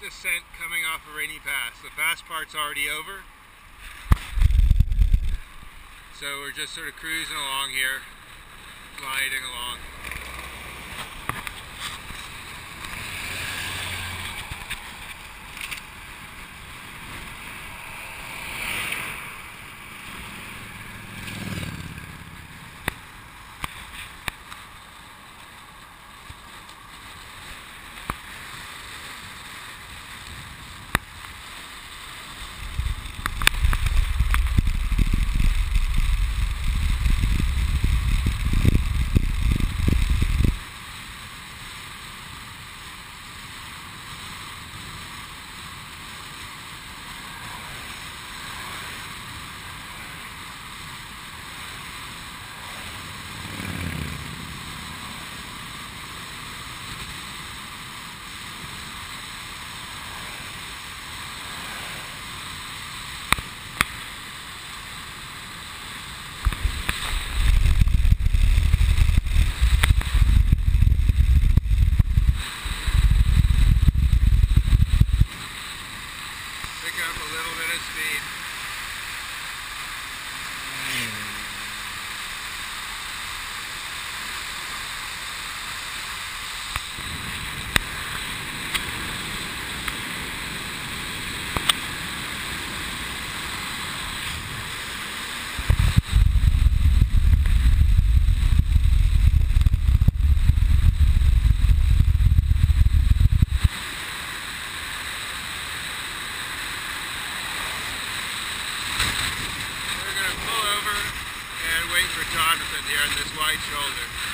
descent coming off of Rainy Pass. The fast part's already over. So we're just sort of cruising along here, gliding along. Pick up a little bit of speed. Jonathan here on this wide shoulder.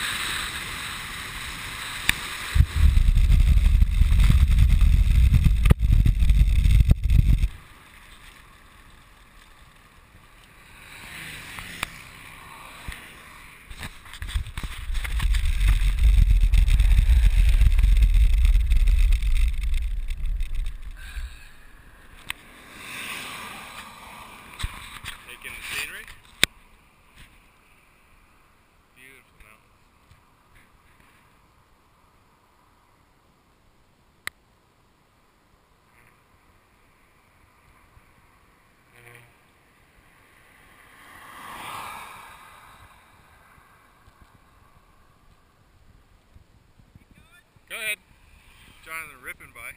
Jonathan ripping by.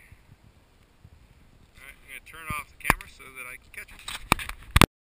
Alright, I'm going to turn off the camera so that I can catch it.